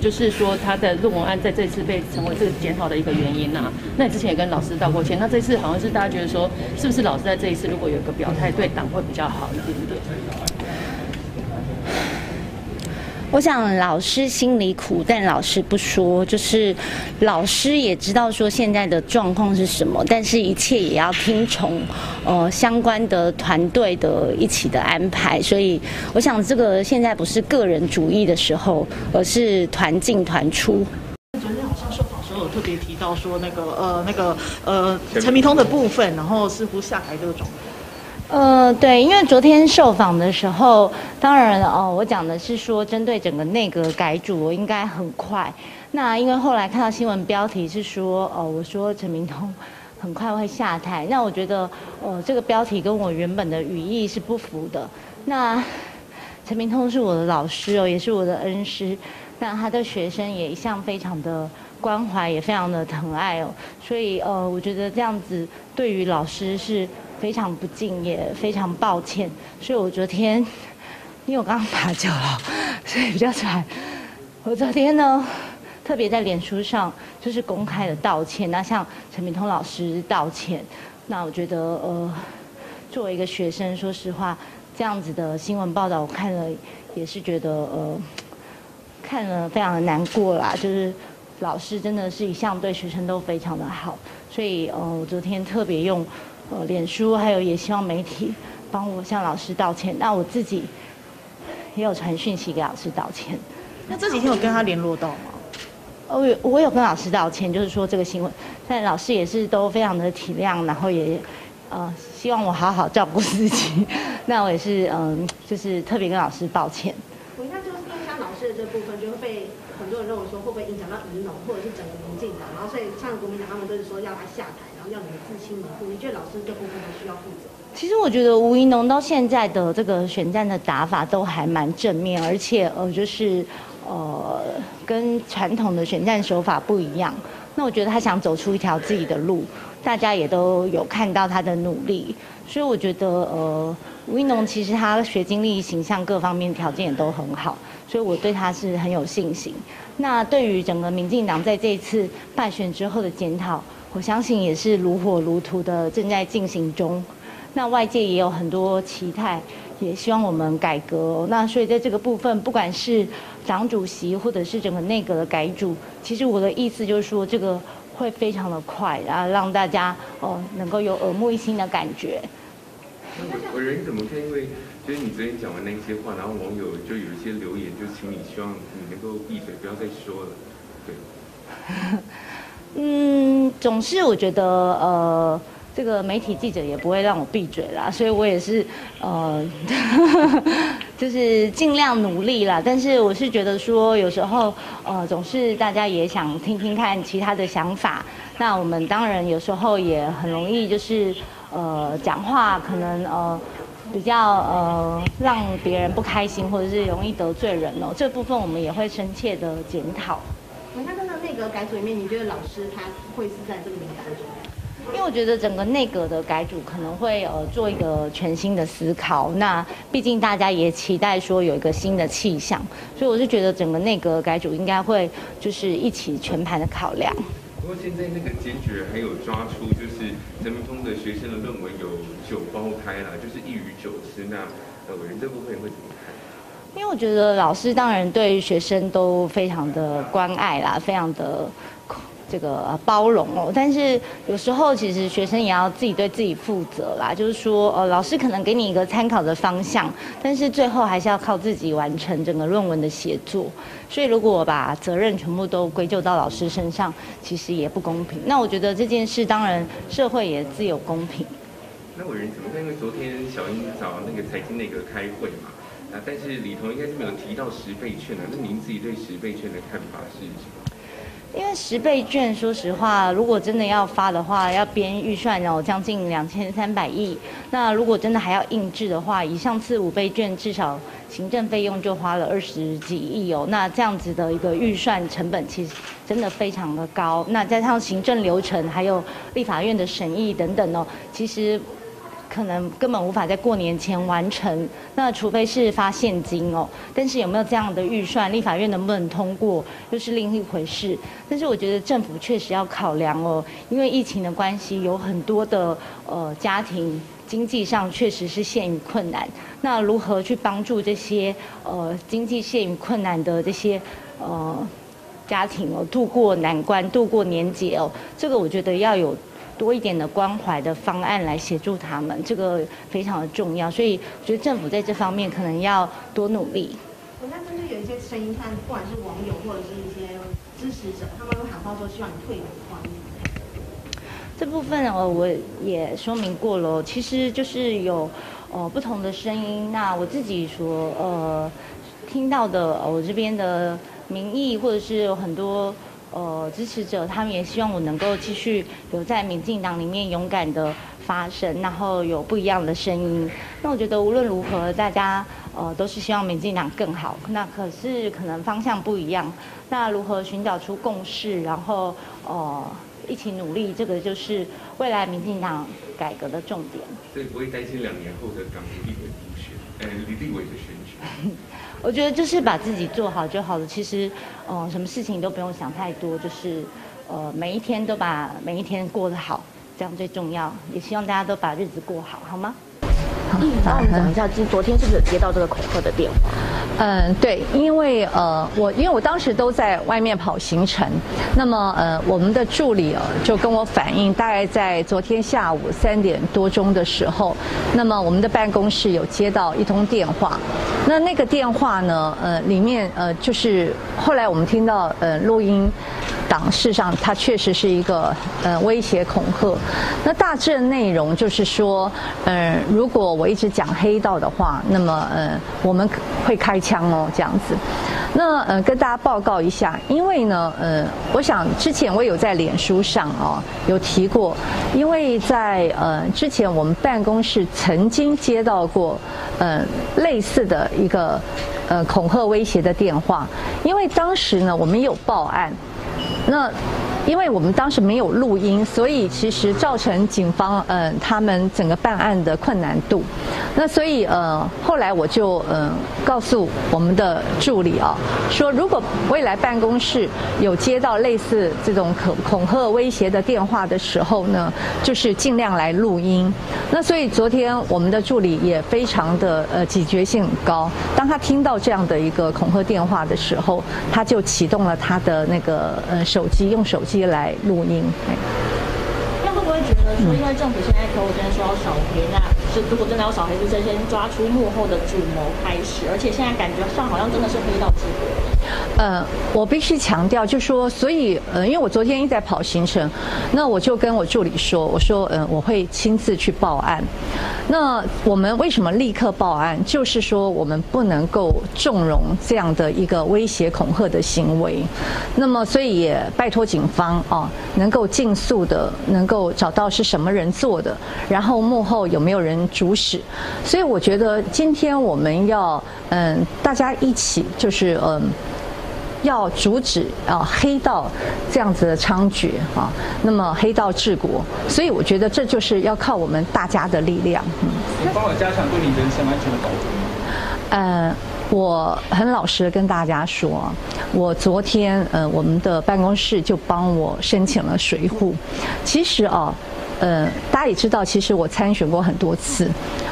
就是说他的论文案在这次被成为这个检讨的一个原因呐。那你之前也跟老师道过歉，那这次好像是大家觉得说，是不是老师在这一次如果有一个表态，对党会比较好一点点？我想老师心里苦，但老师不说。就是老师也知道说现在的状况是什么，但是一切也要听从呃相关的团队的一起的安排。所以我想这个现在不是个人主义的时候，而是团进团出。昨天好像受访时候有特别提到说那个呃那个呃陈明通的部分，然后似乎下台这个状态。呃，对，因为昨天受访的时候，当然哦，我讲的是说针对整个内阁改组，我应该很快。那因为后来看到新闻标题是说，哦，我说陈明通很快会下台，那我觉得，呃，这个标题跟我原本的语义是不符的。那陈明通是我的老师哦，也是我的恩师，那他的学生也一向非常的关怀，也非常的疼爱哦，所以呃，我觉得这样子对于老师是。非常不敬，也非常抱歉。所以我昨天，因为我刚刚打酒了，所以比较惨。我昨天呢，特别在脸书上就是公开的道歉，那向陈明通老师道歉。那我觉得，呃，作为一个学生，说实话，这样子的新闻报道我看了，也是觉得，呃，看了非常的难过啦。就是老师真的是一向对学生都非常的好，所以，呃，我昨天特别用。呃，脸书还有也希望媒体帮我向老师道歉。那我自己也有传讯息给老师道歉。那这几天有跟他联络到吗？我有我有跟老师道歉，就是说这个新闻，但老师也是都非常的体谅，然后也呃希望我好好照顾自己。那我也是嗯，就是特别跟老师抱歉。我应该就是因为像老师的这部分，就会被很多人认为说会不会影响到宜农或者是整个民进党，然后所以像国民党他们都是说要他下台。然后要你自清民负，你觉得老师这部分还需要负责？其实我觉得吴怡农到现在的这个选战的打法都还蛮正面，而且呃就是呃跟传统的选战手法不一样。那我觉得他想走出一条自己的路，大家也都有看到他的努力，所以我觉得呃吴怡农其实他学经历、形象各方面条件也都很好，所以我对他是很有信心。那对于整个民进党在这一次败选之后的检讨。我相信也是如火如荼的正在进行中，那外界也有很多期待，也希望我们改革。那所以在这个部分，不管是党主席或者是整个内阁的改组，其实我的意思就是说，这个会非常的快，然后让大家哦能够有耳目一新的感觉。我人怎么看？因为其实你昨天讲完那些话，然后网友就有一些留言，就请你希望你能够闭嘴，不要再说了。对。嗯，总是我觉得呃，这个媒体记者也不会让我闭嘴啦，所以我也是呃，就是尽量努力啦。但是我是觉得说，有时候呃，总是大家也想听听看其他的想法。那我们当然有时候也很容易就是呃，讲话可能呃比较呃让别人不开心，或者是容易得罪人哦。这部分我们也会深切的检讨。那看到内阁改组里面，你觉得老师他会是在这个名单中？因为我觉得整个内阁的改组可能会呃做一个全新的思考。那毕竟大家也期待说有一个新的气象，所以我是觉得整个内阁改组应该会就是一起全盘的考量。不过现在那个坚决还有抓出，就是陈明通的学生的论文有九胞胎啦，就是一鱼九吃。那呃，我觉得这部分会怎么看？因为我觉得老师当然对学生都非常的关爱啦，非常的这个包容哦。但是有时候其实学生也要自己对自己负责啦，就是说呃老师可能给你一个参考的方向，但是最后还是要靠自己完成整个论文的写作。所以如果我把责任全部都归咎到老师身上，其实也不公平。那我觉得这件事当然社会也自有公平。那委员怎么看？因为昨天小英找那个财经那个开会嘛。啊，但是里头应该是没有提到十倍券的。那您自己对十倍券的看法是什么？因为十倍券，说实话，如果真的要发的话，要编预算哦，将近两千三百亿。那如果真的还要印制的话，以上次五倍券至少行政费用就花了二十几亿哦。那这样子的一个预算成本，其实真的非常的高。那加上行政流程，还有立法院的审议等等哦，其实。可能根本无法在过年前完成，那除非是发现金哦。但是有没有这样的预算，立法院能不能通过，又是另一回事。但是我觉得政府确实要考量哦，因为疫情的关系，有很多的呃家庭经济上确实是陷于困难。那如何去帮助这些呃经济陷于困难的这些呃家庭哦，度过难关，度过年节哦？这个我觉得要有。多一点的关怀的方案来协助他们，这个非常的重要，所以我觉得政府在这方面可能要多努力。我那真的有一些声音，看不管是网友或者是一些支持者，他们都喊话说希望你退还。这部分呃我也说明过了，其实就是有呃不同的声音。那我自己所呃听到的，我这边的民意或者是有很多。呃，支持者他们也希望我能够继续留在民进党里面勇敢的发声，然后有不一样的声音。那我觉得无论如何，大家呃都是希望民进党更好。那可是可能方向不一样。那如何寻找出共识，然后呃一起努力，这个就是未来民进党改革的重点。所以不会担心两年后的港独立委补选，呃，李立委的选举。我觉得就是把自己做好就好了。其实，嗯，什么事情都不用想太多，就是呃，每一天都把每一天过得好，这样最重要。也希望大家都把日子过好，好吗？嗯，那我们讲一下，今昨天是不是有接到这个恐吓的电话？嗯，对，因为呃，我因为我当时都在外面跑行程，那么呃，我们的助理哦就跟我反映，大概在昨天下午三点多钟的时候，那么我们的办公室有接到一通电话，那那个电话呢，呃，里面呃就是后来我们听到呃录音。党事实上，它确实是一个呃威胁恐吓。那大致的内容就是说，嗯，如果我一直讲黑道的话，那么呃我们会开枪哦，这样子。那呃跟大家报告一下，因为呢，呃，我想之前我有在脸书上哦有提过，因为在呃之前我们办公室曾经接到过呃类似的一个呃恐吓威胁的电话，因为当时呢我们有报案。那。因为我们当时没有录音，所以其实造成警方嗯他们整个办案的困难度。那所以呃后来我就嗯告诉我们的助理啊，说如果未来办公室有接到类似这种恐恐吓威胁的电话的时候呢，就是尽量来录音。那所以昨天我们的助理也非常的呃警觉性高，当他听到这样的一个恐吓电话的时候，他就启动了他的那个呃手机用手机。来录音。那会不会觉得说，因为政府现在口口声声说要扫黑，那是如果真的要扫黑，是先抓出幕后的主谋开始，而且现在感觉上好像真的是黑道治国。呃，我必须强调，就说，所以，呃，因为我昨天一直在跑行程，那我就跟我助理说，我说，嗯，我会亲自去报案。那我们为什么立刻报案？就是说，我们不能够纵容这样的一个威胁恐吓的行为。那么，所以也拜托警方啊，能够尽速的能够找到是什么人做的，然后幕后有没有人主使。所以，我觉得今天我们要，嗯，大家一起，就是，嗯。要阻止啊黑道这样子的猖獗啊，那么黑道治国，所以我觉得这就是要靠我们大家的力量。嗯，帮我加强对你人身安全的保护呃，我很老实的跟大家说，我昨天呃我们的办公室就帮我申请了水户。其实啊，呃大家也知道，其实我参选过很多次，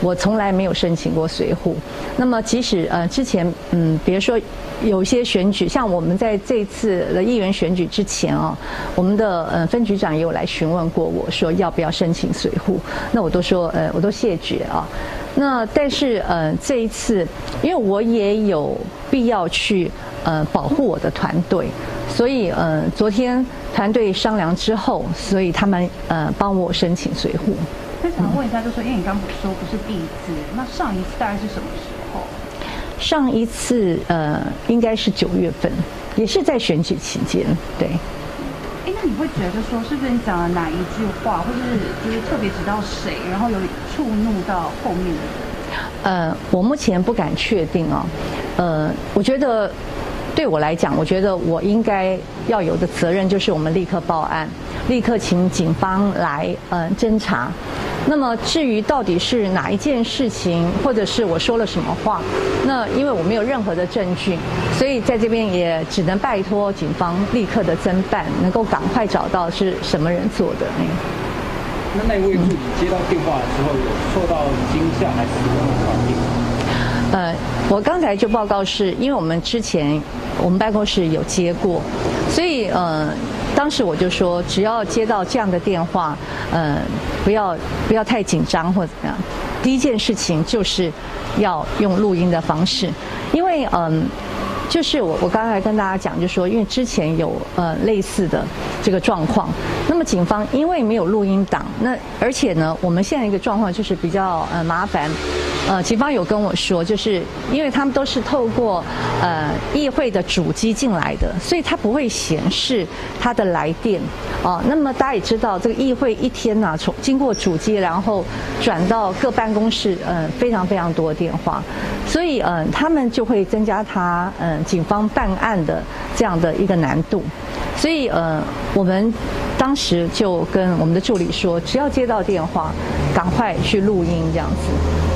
我从来没有申请过随户。那么即使呃之前嗯，比如说。有些选举，像我们在这次的议员选举之前啊，我们的呃分局长也有来询问过我说要不要申请随护，那我都说呃我都谢绝啊。那但是呃这一次，因为我也有必要去呃保护我的团队，所以呃昨天团队商量之后，所以他们呃帮我申请随护。那想问一下，就说因为你刚说不是第一次，那上一次大概是什么时候？上一次呃，应该是九月份，也是在选举期间，对。哎，那你会觉得说，是不是你讲了哪一句话，或是就是特别指到谁，然后有触怒到后面的人？呃，我目前不敢确定哦。呃，我觉得对我来讲，我觉得我应该要有的责任就是我们立刻报案，立刻请警方来呃侦查。那么至于到底是哪一件事情，或者是我说了什么话，那因为我没有任何的证据，所以在这边也只能拜托警方立刻的侦办，能够赶快找到是什么人做的。嗯那那位助理接到电话的时候，有受到惊吓还是什么反应？呃，我刚才就报告是，因为我们之前我们办公室有接过，所以呃，当时我就说，只要接到这样的电话，呃，不要不要太紧张或怎么样。第一件事情就是要用录音的方式，因为嗯。就是我，我刚才跟大家讲，就说因为之前有呃类似的这个状况，那么警方因为没有录音档，那而且呢，我们现在一个状况就是比较呃麻烦，呃，警方有跟我说，就是因为他们都是透过呃议会的主机进来的，所以它不会显示他的来电哦。那么大家也知道，这个议会一天呢，从经过主机，然后转到各办公室，呃，非常非常多的电话，所以呃，他们就会增加他呃。警方办案的这样的一个难度，所以呃，我们当时就跟我们的助理说，只要接到电话，赶快去录音这样子。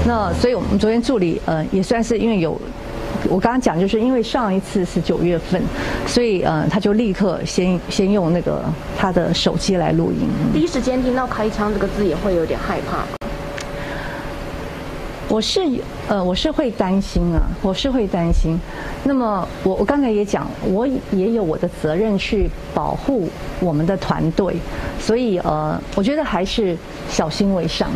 那所以我们昨天助理呃也算是因为有，我刚刚讲就是因为上一次是九月份，所以呃他就立刻先先用那个他的手机来录音。第一时间听到开枪这个字也会有点害怕。我是呃，我是会担心啊，我是会担心。那么我我刚才也讲，我也有我的责任去保护我们的团队，所以呃，我觉得还是小心为上。